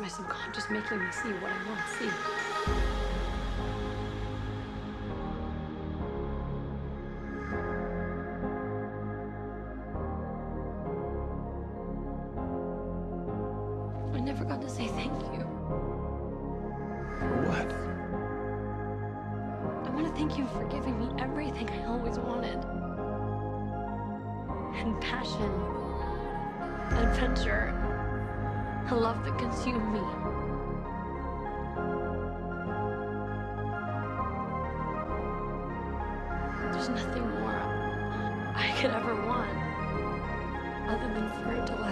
my subconscious making me see what I want to see. I never got to say thank you. For what? I want to thank you for giving me everything I always wanted. And passion, adventure, a love that consumed me. There's nothing more I could ever want other than for it to last